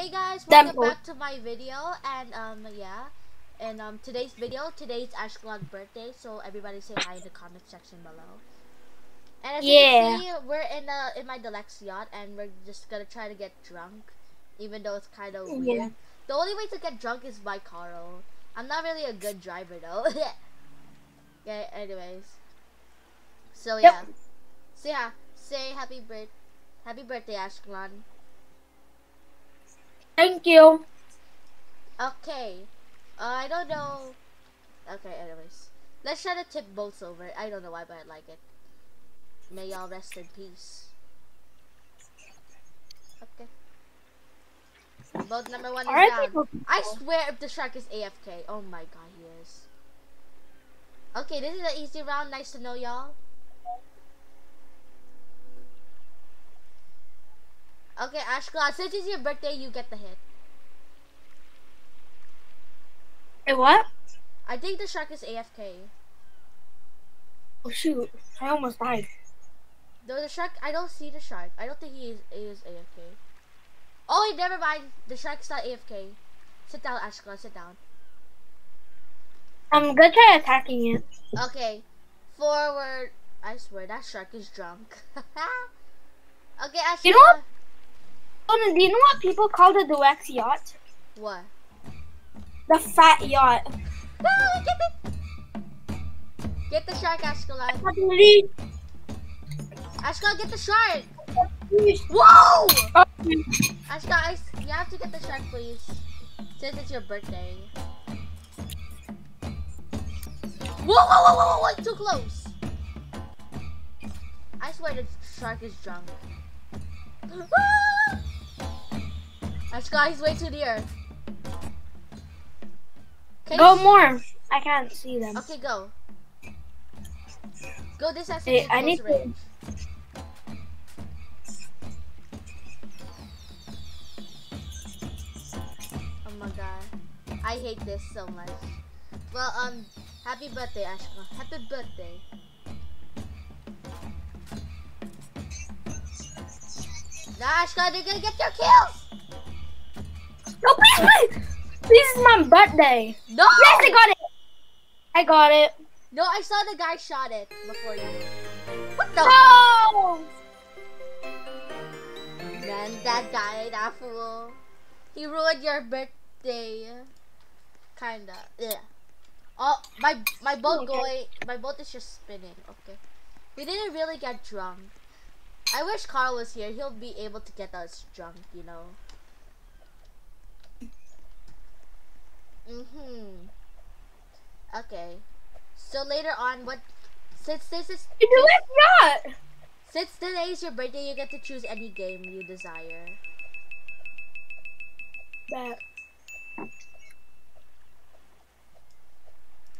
Hey guys, welcome back to my video and um yeah. And um today's video, today's Ashkelon birthday, so everybody say hi in the comment section below. And as you Yeah. can see, we're in uh in my deluxe yacht and we're just gonna try to get drunk. Even though it's kind of weird. Yeah. The only way to get drunk is by Carl. I'm not really a good driver though. yeah, anyways. So Yep. yeah. So yeah, say happy birth happy birthday Ashkelon. Thank you. Okay. Uh, I don't know. Okay, anyways. Let's try to tip boats over. I don't know why, but I like it. May y'all rest in peace. Okay. Boat number one is down. I swear if the shark is AFK. Oh my god, he is. Okay, this is an easy round. Nice to know y'all. Okay, Ashclaw, since it's your birthday, you get the hit. Hey, what? I think the shark is AFK. Oh shoot! I almost died. Though the shark, I don't see the shark. I don't think he is, he is AFK. Oh wait, never mind. The shark's not AFK. Sit down, Ashclaw. Sit down. I'm gonna try attacking it. Okay, forward. I swear that shark is drunk. okay, Ashclaw. You know what? Oh, do you know what people call the deluxe yacht? What? The fat yacht. Get the shark. Really? Ashclaw, get the shark. Oh, Whoa! Ashclaw, I, you have to get the shark, please. Since it's your birthday. Whoa, whoa, whoa, whoa, whoa, whoa, too close. I swear the shark is drunk. Ah! He's way too near. Can Go more. I can't see them. Okay, go. Go, this has Hey, I need to- range. Oh my god. I hate this so much. Well, um, happy birthday, Ashka. Happy birthday. Now, Ashka, they're gonna get your kills! No, please, please. This is my birthday. No! Yes, I got it. I got it. No, I saw the guy shot it before you. What the? No. Man, that guy, that fool. He ruined your birthday. Kinda. Yeah. Oh, my my boat Okay. going. My boat is just spinning. Okay. We didn't really get drunk. I wish Carl was here. He'll be able to get us drunk. You know. Mhm. Okay. So later on, what? Since this is You do it not. since today is your birthday, you get to choose any game you desire. That.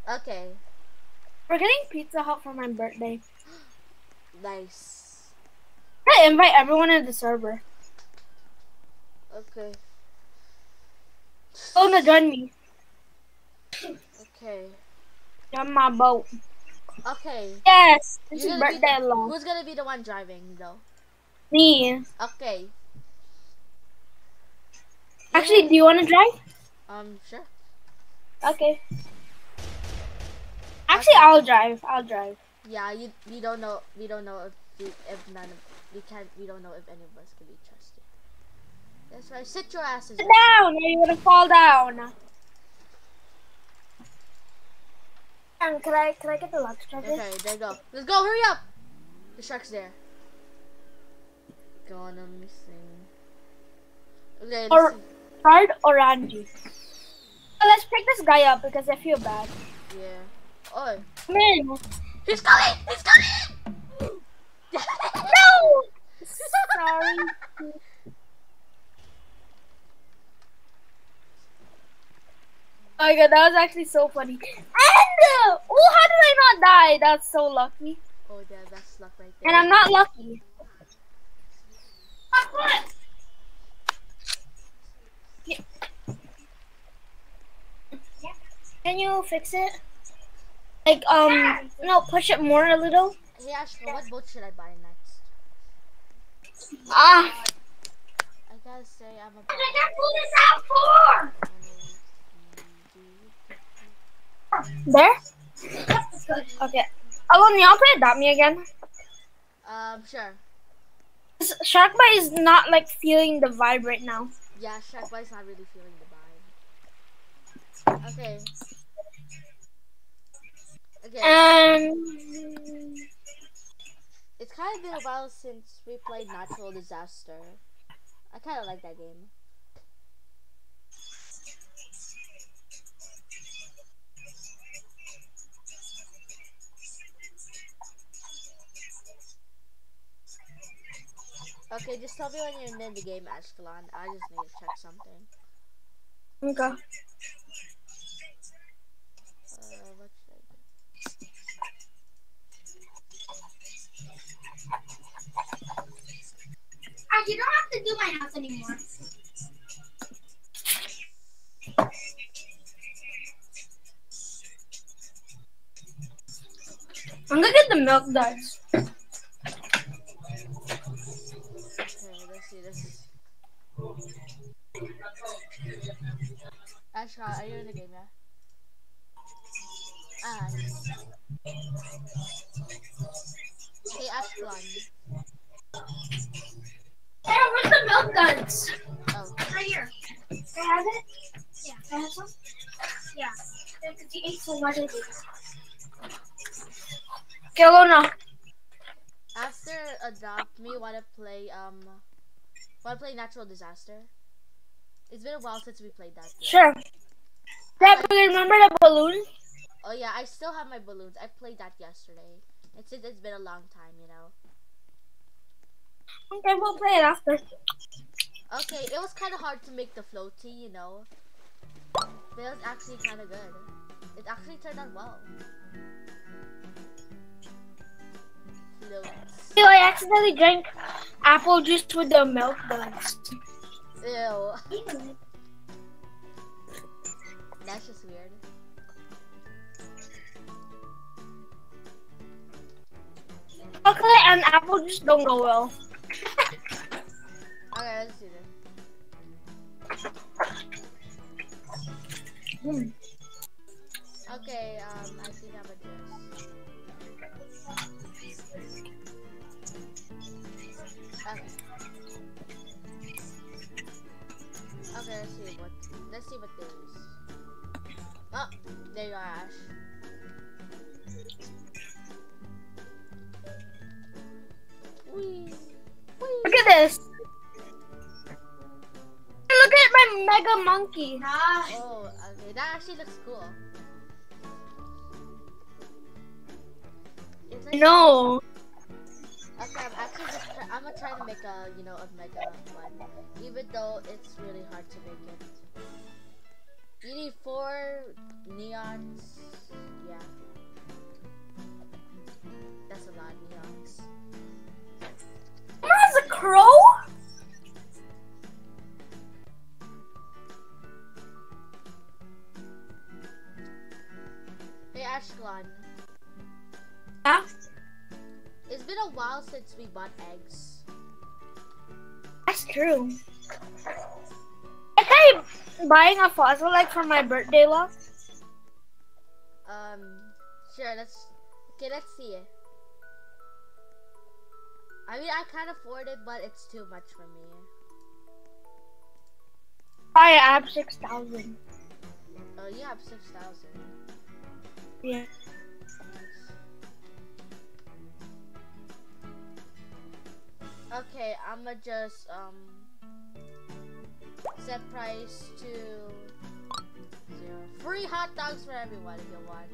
Okay. We're getting Pizza Hut for my birthday. Nice. I invite everyone in the server. Okay. Oh, no, join me. Okay. Join my boat. Okay. Yes, this You're is birthday the- along. Who's gonna be the one driving though? Me. Okay. Actually, do you want to drive? Um. Sure. Okay. Actually, I'll drive. I'll drive. Yeah. You. We don't know. We don't know if we, if none of we can't. We don't know if any of us can be trusted. That's right. Sit your asses. Sit down, or you're gonna fall down. Um, can I can I get the lunch? Okay. There you go. Let's go. Hurry up. The shark's there. Gonna missing. Okay. Let's Or see. card or Angie? Oh, let's pick this guy up because I feel bad. Yeah. Oh. In. He's coming. He's coming. No. Sorry. Oh my god, that was actually so funny. And uh, oh, how did I not die? That's so lucky. Oh, yeah, that's luck right there. And I'm not lucky. Can you fix it? Like, um, no, push it more a little. Hey, Ashka, what boat should I buy next? Ah, I gotta say I'm a. I got pull this out for. There? Okay. Alon, y'all play Adopt Me again? Um, sure. Shark Bite is not like feeling the vibe right now. Yeah, Shark Bite's not really feeling the vibe. Okay. Okay. Um, It's kind of been a while since we played Natural Disaster. I kind of like that game. Okay, just tell me when you're in the game, Ashkelon. I just need to check something. okay. Uh, what should I do? Ah, you don't have to do my house anymore. I'm gonna get the milk duds. The milk duds? Oh, Right here. Can I have it? Yeah. Can I have some? Yeah. Because you ate so much of it. Okay, Luna. after Adopt Me, wanna play, um, wanna play Natural Disaster? It's been a while since we played that. game. Sure. Dad, remember the balloon? Oh yeah, I still have my balloons. I played that yesterday. It's it's been a long time, you know. Okay, we'll play it after. Okay, it was kind of hard to make the floaty, you know. But it was actually kind of good. It actually turned out well. Floats. Ew, I accidentally drank apple juice with the milk. Ew. That's just weird. Chocolate and apple juice don't go well. Hmm. Okay, um, I think I'm gonna. Okay. Okay, let's see what let's see what there is. Oh, there you are, Ash. Mega monkey. huh? Oh, okay, that actually looks cool. It's like- No. Okay, I'm actually just try- I'm gonna try to make a you know a mega one, even though it's really hard to make it. You need four we bought eggs. That's true. I tried buying a fossil egg for my birthday love. Um, sure. Let's okay. Let's see it. I mean, I can't afford it, but it's too much for me. I have 6,000. Oh, you have six thousand. Yeah. Okay, I'ma just um set price to zero. Free hot dogs for everyone if you want.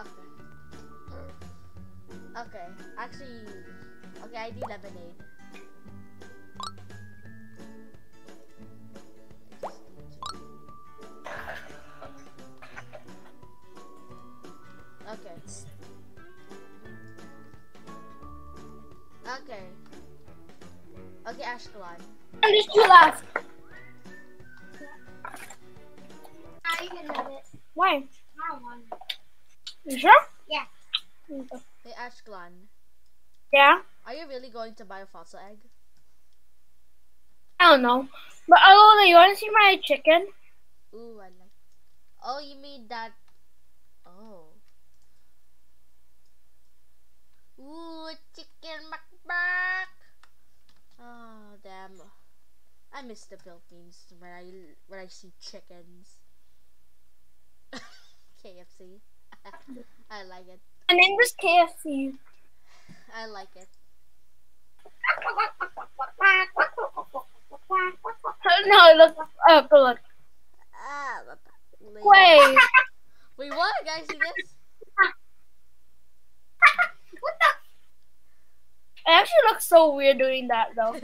Okay. Okay, actually, okay, I need lemonade. Ashkelon. And there's two left. I can have it. Why? I don't want it. You sure? Yeah. Okay. Hey, Ashkelon. Yeah. Are you really going to buy a fossil egg? I don't know. But Alona, you want to see my chicken? Ooh, I like. Oh, you mean that? Oh. Ooh, chicken McBack. Oh damn! I miss the Philippines when I when I see chickens. KFC. I like it. My name is KFC. I like it. No, look. Oh, look. Ah, Wait. Wait, what? Guys, see this? What the? It actually looks so weird doing that, though.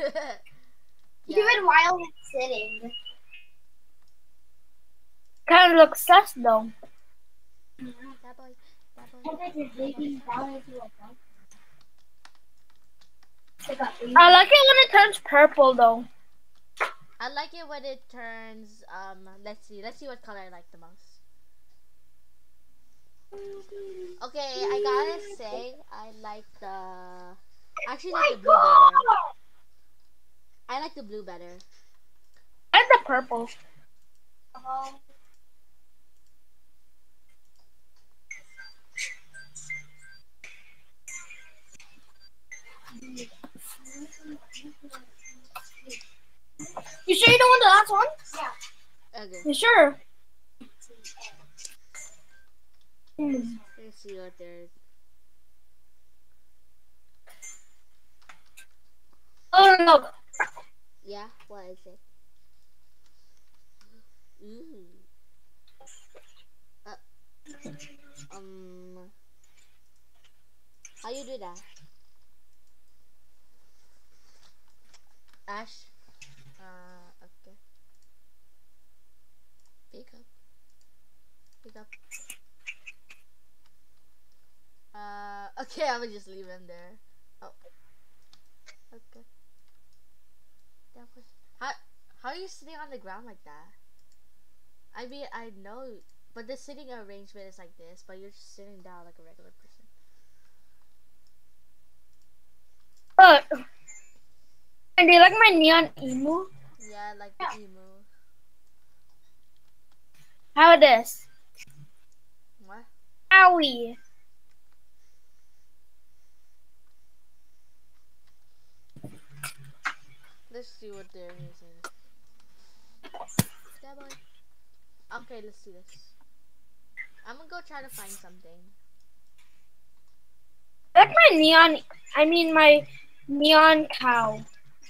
Yeah. Even while it's sitting. Kind of looks sus, though. That boy, that boy. Look like you're digging down into a bunker. It's like a I like it when it turns purple, though. I like it when it turns. Um, let's see. Let's see what color I like the most. Okay, I gotta say I like the. Actually, like the blue better. I like the blue better. And the purple. Um, You sure you don't want the last one? yeah. Okay, You sure? Let's see what there's. Oh, no. Yeah, what is it? Ooh. Uh, um. How you do that? Ash? Uh, okay. Pick up. Pick up. Uh, okay, I will just leave him there. Oh. Okay. That was how how are you sitting on the ground like that? I mean I know but the sitting arrangement is like this, but you're just sitting down like a regular person. Look. And do you like my neon emu? Yeah, I like the emu. How it is? What? Owie. Let's see what they're using. Yeah, boy. Okay, let's see this. I'm gonna go try to find something. I like my neon. I mean my neon cow.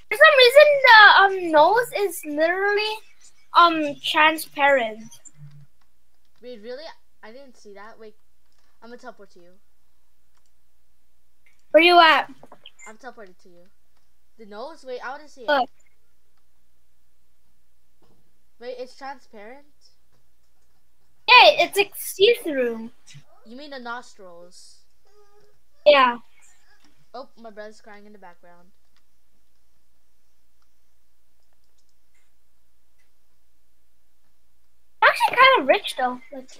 For some reason, the um nose is literally um transparent. Wait, really? I didn't see that. Wait, I'm gonna teleport to you. Where you at? I'm teleporting to you. The nose? Wait, I wanna see it. Look. Wait, it's transparent? Yeah, it's like see through. You mean the nostrils? Yeah. Oh, my brother's crying in the background. Actually, kind of rich though. Like,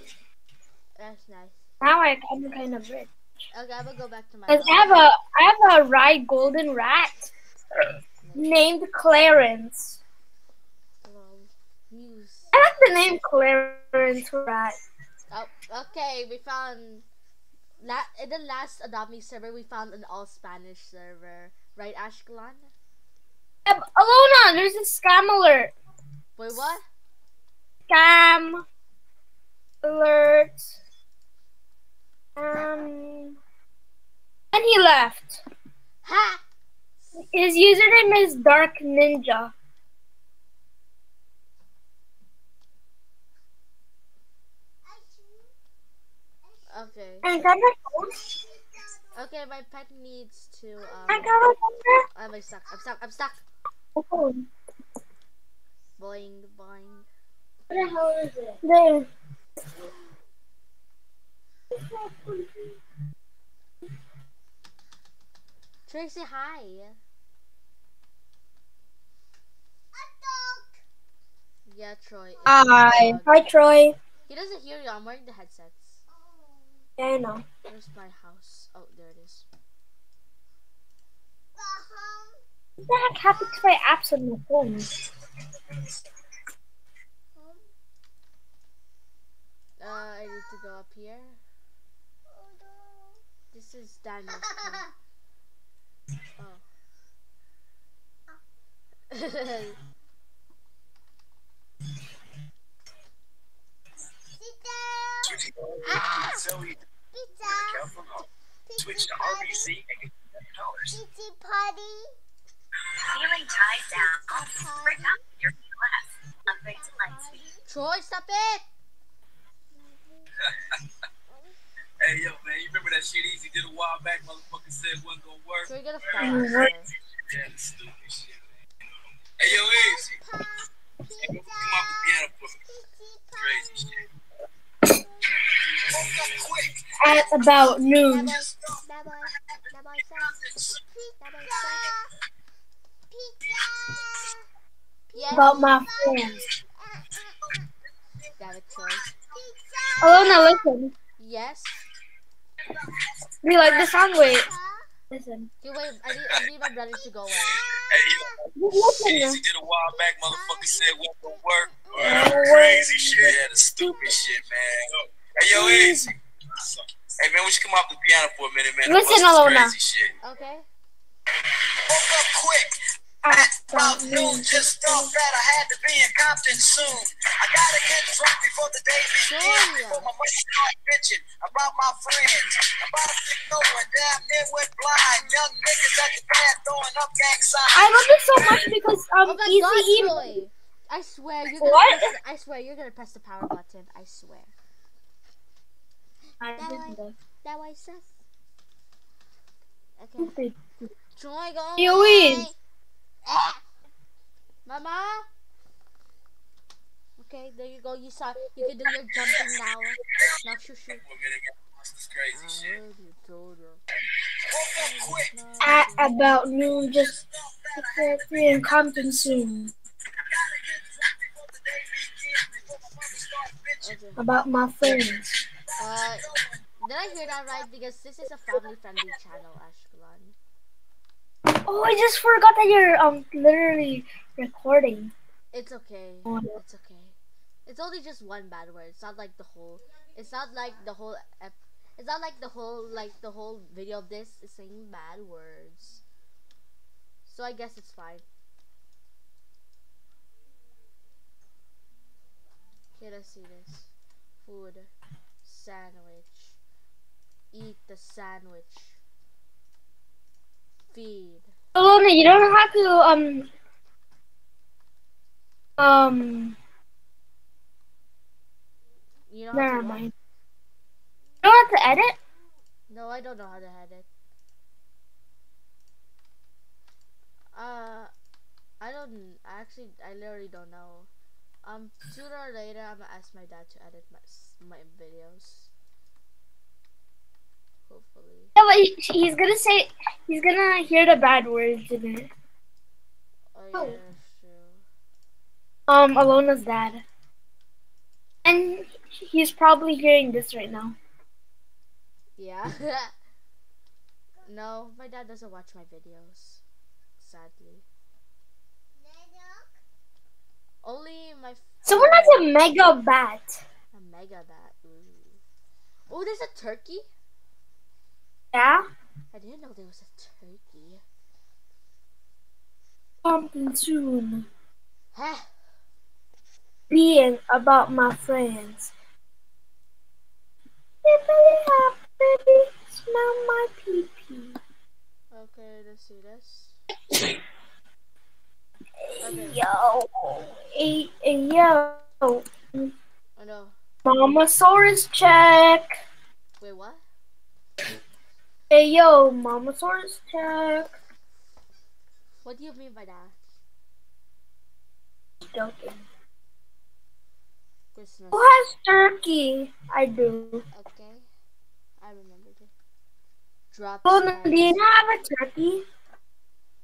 That's nice. now I, I'm kind of rich. Okay, I'm gonna go back to my. Cause I have a I have a ride golden rat named Clarence. I like the name Clarence Rat. Oh, okay, we found. La- in the last Adopt Me server, we found an all Spanish server, right, Ashkelon? Um, Alona, there's a scam alert. Wait, what? Scam alert. Um, and he left. Ha! His username is Dark Ninja. Okay. And my. Okay, my pet needs to. I Um, got my phone. I'm stuck. I'm stuck. I'm stuck. phone. Boing, boing. What the hell is it? There. Tracy, hi. Yeah, Troy. Hi. Hi, Troy. He doesn't hear you. I'm wearing the headsets. Yeah, I know. Where's my house? Oh, there it is. What the heck happened to my apps on my phone? Uh, I need to go up here. This is Daniel's. Oh. Switching ah! Zoe careful now. Switch to RBC and get dollars. Feeling tied down? Bring up your PLS. Upgrade to Lightspeed. Troy, stop it! Hey yo man, you remember that shit Eazy did a while back? Motherfucker said it wasn't gonna work. Troy, gonna Mm, fall. Yeah, stupid shit. Hey yo, Eazy. Come off the piano for me. Crazy shit. Woke up quick. At about noon. About my friends. Alona, listen. Yes. Do you like the song? Wait. Listen. Okay, wait. I need, I need my brother to go away. Hey yo, Just listen. Eazy did a while back. Motherfucker said wasn't gonna work. Oh, Crazy shit. Yeah, the stupid shit, man. Hey yo, Eazy. Hey man, we should come off the piano for a minute, man. Listen, Bust this Alona. Crazy shit. Okay. Woke up quick. At About about noon, noon. just thought that I had to be in Compton soon. I gotta get drunk before the day begins. Sure. Before my money start bitching about my friends. About to get going, damn near went blind. Young niggas at the pad throwing up gang signs. I love it so much because um Oh my Easy god, Emo- Troy! I swear you're gonna What? press the, I swear you're gonna press the power button. I swear. I didn't. That way, sis. Okay. Troy, go You win. Ah. Mama. Okay, there you go. You saw. You can do your jumping now. Now, shoo shoo. For a minute, man. Bust this crazy I shit. you told her. Woke up quick. At about noon, just free in Compton soon. Gotta get drunk before the day begins. Before my money start bitching. Okay. About my friends. Uh, did I hear that right? Because this is a family-friendly channel, Ashkelon. Oh, I just forgot that you're um literally recording. It's okay. Oh. It's okay. It's only just one bad word. It's not like the whole. It's not like the whole. Ep- it's not like the whole like the whole video of this is saying bad words. So I guess it's fine. Okay, let's see this. Food, sandwich. Eat the sandwich. Feed. Alona, you don't have to um um. You know how to Never mind. You don't have to edit. No, I don't know how to edit. Uh, I don't actually. I literally don't know. Um, sooner or later, I'm gonna ask my dad to edit my my videos. Hopefully. Yeah, but he- he's gonna say he's gonna hear the bad words in it. Oh yeah, Oh. that's. Um, Alona's dad, and he's probably hearing this right now. Yeah. no, my dad doesn't watch my videos. Sadly. Only my. f- Someone has a mega bat. a mega bat. Ooh. Oh, there's a turkey. Yeah, I didn't know there was a turkey. something soon. Huh. Being about my friends. Baby, baby, smell my pee pee. Okay, let's see this. Okay. Yo, hey, hey, yo, Oh no. Mamasaurus check. Wait, what? Hey yo, Mamasaurus check. What do you mean by that? Joking. Christmas. Who has turkey? I do. Okay. I remembered it. Drop Luna, do you have a turkey?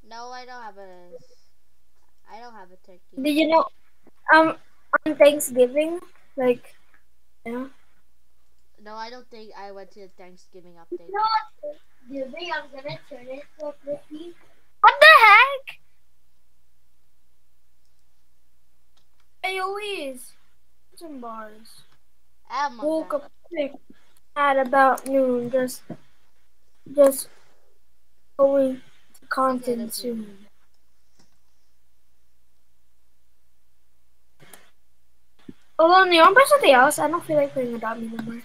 No, I don't have a. I don't have a turkey. Did you know? Um, on Thanksgiving, like, yeah. No, I don't think I went to the Thanksgiving update. No, Thanksgiving. I'm gonna turn it for Chrissy. What the heck? Hey, Elise. Some bars. Woke up quick at about noon. Just, just going to content soon. Although, neon bars the else. I don't feel like playing Adopt Me anymore.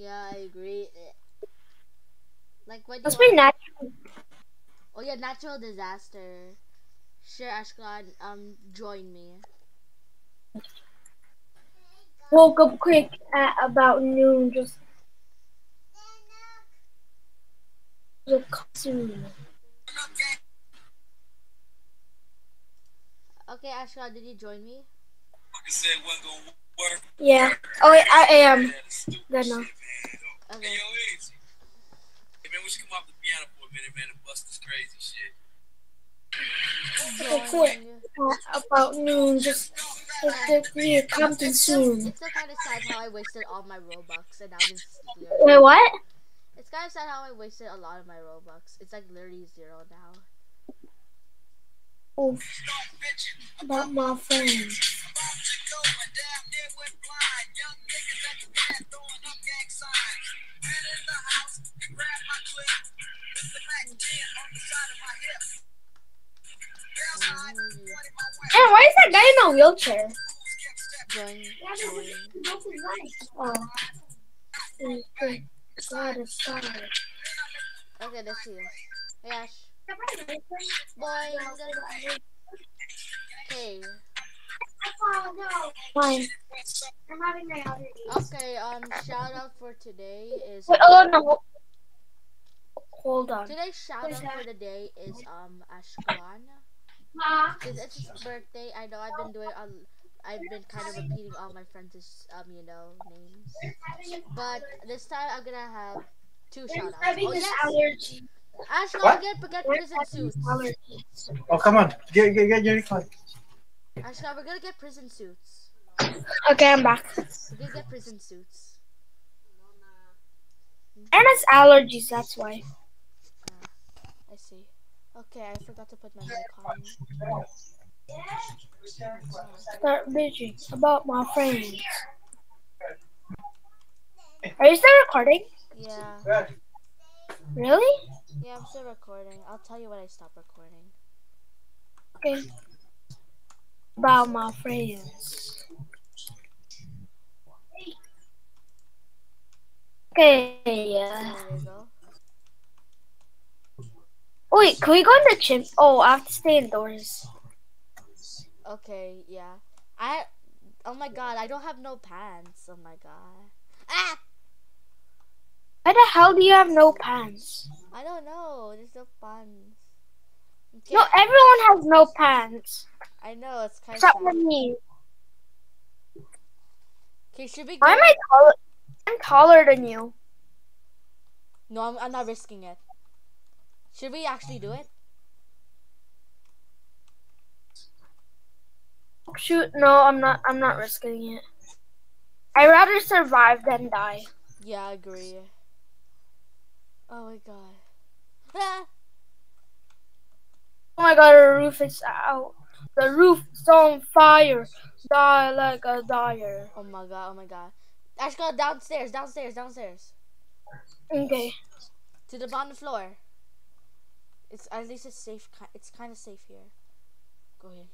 Yeah, I agree. Like what do Let's you play want? natural. Oh yeah, natural disaster. Sure, Ashkelon, um, join me. Woke up quick at about noon. Just, just soon. Okay, Ashkelon, did you join me? Fucking said wasn't gonna work. Yeah. Oh, wait, I am. Good uh, now. Hey, Okay. yo, Eazy. Hey, man, we should come off the piano for a minute, man, and bust this crazy shit. quick. Join. At about noon. Just, just get here. Compton soon. it's still kind of sad how I wasted all my Robux and now I'm just here. Wait, what? It's kind of sad how I wasted a lot of my Robux. It's like literally zero now. Oh, Start about my friends. That guy in a wheelchair? Join. Join. Oh. Okay. Got it, got it. Okay, let's see this. Hey, Ash. Boy. Okay. Fine. I'm having my allergies. Okay, um, shout out for today is. Wait, oh no. Hold on. Today's shout out for the day is, um, Ashkwan. Ma, Because it's his birthday. I know I've been doing, um, I've been kind of repeating all my friends' um, you know, names. But this time I'm gonna have two shout outs. having Oh, this yes! allergy. Ash, don't What? forget, forget prison suits. Oh, come on. Get, get, get your phone. Ashka, we're gonna get prison suits. Okay, I'm back. We're gonna get prison suits. And it's allergies, that's why. I see. Okay, I forgot to put my mic on. Start bitching about my friends. Are you still recording? Yeah. Really? Yeah, I'm still recording. I'll tell you when I stop recording. Okay. About my friends. Okay, yeah. Wait, can we go in the gym? Oh, I have to stay indoors. Okay, yeah. I. Oh my god, I don't have no pants. Oh my god. Ah! Why the hell do you have no pants? I don't know. There's no pants. Okay, No, everyone has no pants. I know it's kind of Except for me. Okay, should we go? Why am I taller? I'm taller than you. No, I'm, I'm not risking it. Should we actually do it? Shoot, no, I'm not. I'm not risking it. I'd rather survive than die. Yeah, I agree. Oh my god. Ah! Oh my god, the roof is out. The roof's on fire. Die like a dyer. Oh my god, oh my god. Ash, go downstairs, downstairs, downstairs. Okay. To the bottom floor. It's at least it's safe. It's kind of safe here. Go ahead.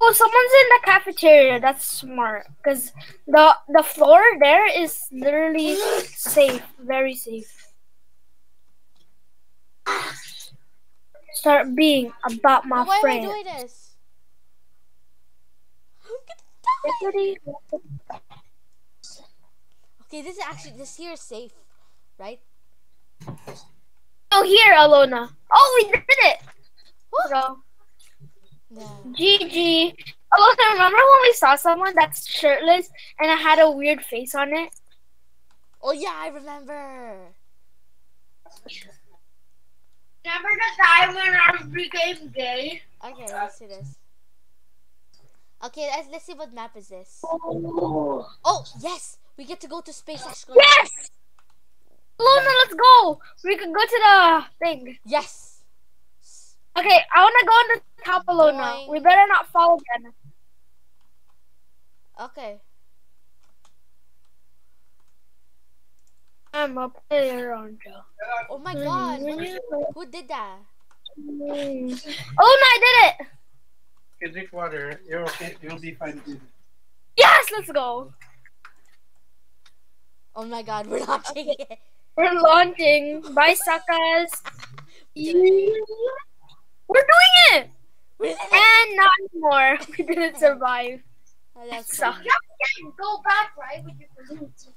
Oh, someone's in the cafeteria. That's smart. Cause the the floor there is literally safe, very safe. Start being about my Why am I friend. doing this? Okay, this is actually this here is safe, right? Oh, here, Alona. Oh, we did it. So, Yeah. GG. Alona, remember when we saw someone that's shirtless and it had a weird face on it? Oh yeah, I remember. Remember the time when I became gay? Okay, let's see this. Okay, let's, let's see what map is this. Oh. Oh yes, we get to go to space. Ashkelon. Yes! Alona, let's go. We can go to the thing. Yes. Okay, I want to go on the top, Alona. Boing. We better not fall again. Okay. I'm a player on Joe. Oh my god. Mm-hmm. Who did that? Mm-hmm. Oh no, I did it! You drink water. You're okay. You'll be fine. Yes, let's go. Oh my god, we're not taking it. We're launching. Bye, suckers. We're doing it! We did it. And not anymore. We didn't survive. Oh, that's suck. funny. You can go back, right? With your balloons.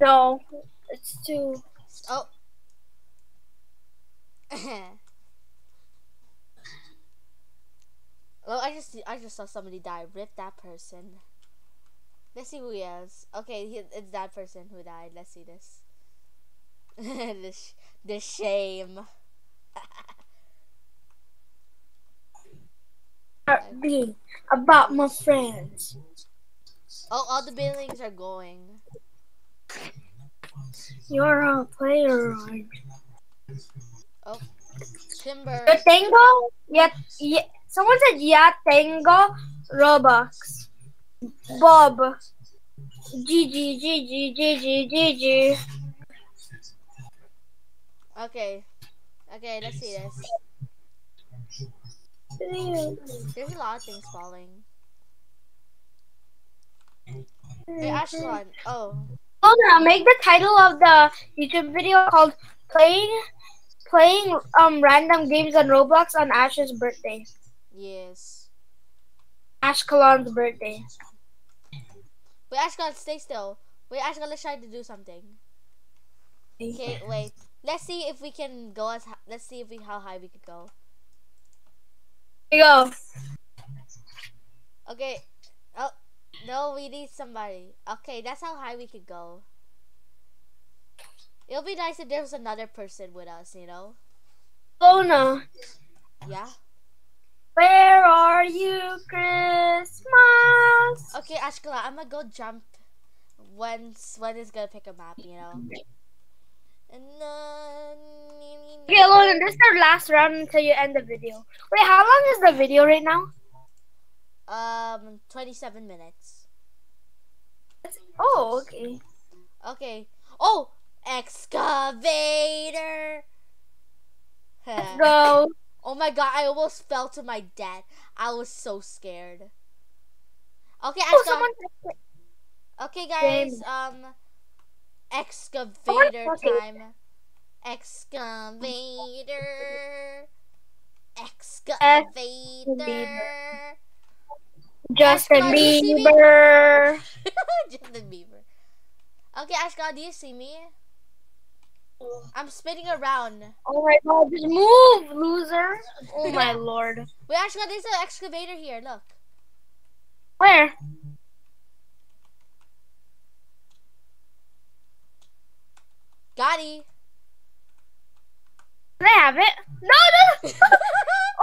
No, it's too. Oh. oh, I just I just saw somebody die. Rip that person. Let's see who he is. Okay, he, it's that person who died. Let's see this. the sh- the shame. Me about my friends. Oh, all the buildings are going. You're a player Oh, timber. Yo tengo. Yeah, yeah. Someone said yeah tengo Robux. Bob. GG GG GG GG. Okay, okay. Let's see this. There's a lot of things falling. Hey, Ashton. Oh, Oh no! Make the title of the YouTube video called "Playing Playing um random games on Roblox on Ash's birthday." yes. Ashkelon's birthday. Wait, Ashton, stay still. Wait, Ashton, let's try to do something. Okay, wait. Let's see if we can go as. Let's see if we how high we could go. Here you go. Okay. Oh no, we need somebody. Okay, that's how high we could go. It'll be nice if there was another person with us, you know? Oh, Lona, Yeah. where are you, Christmas? Okay, Ashkala, I'm gonna go jump once when it's gonna pick a map, you know. And then Okay, Lona, this is our last round until you end the video. Wait, how long is the video right now? um 27 minutes. Oh, okay. Okay. Oh, excavator. Let's go. Oh my god, I almost fell to my death. I was so scared. Okay, I Oh, Ashka. someone. Okay, guys. Um, excavator time. Excavator. Excavator. Justin Ashka, do you see me? Bieber. Justin Bieber. Okay, Ashka, do you see me? I'm spinning around. Oh my god, just move, loser. Oh my lord. Wait, Ashka, there's an excavator here. Look. Where? Gotti. Can I have it? No, no.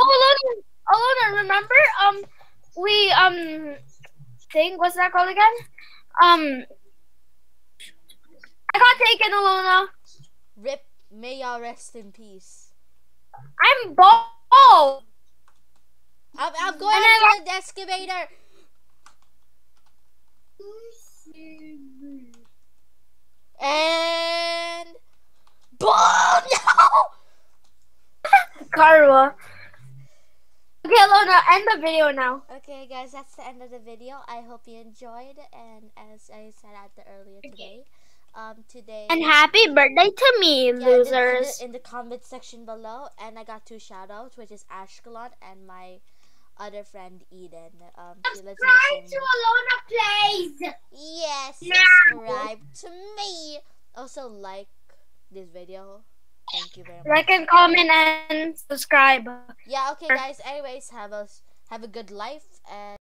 oh, Luna. Oh, Luna, remember? Um, we, um, thing, what's that called again? Um, I got taken, Alona. Rip. May y'all rest in peace. I'm bald. I'm, I'm going And I after the excavator. And boom! No. Okay, Alona, end the video now. Okay, guys, that's the end of the video. I hope you enjoyed. And as I said at the earlier today, um, today And happy birthday to me, yeah, in the- in the- losers. in the, comment section below, and I got two shout outs, which is Ashkelon and my other friend Eden. Um, she lives in Subscribe the to same. Alona Plays. Yes, Now. subscribe to me. Also like this video. Thank you very much. Like and comment and subscribe. Yeah. Okay, guys. Anyways, have a have a good life and.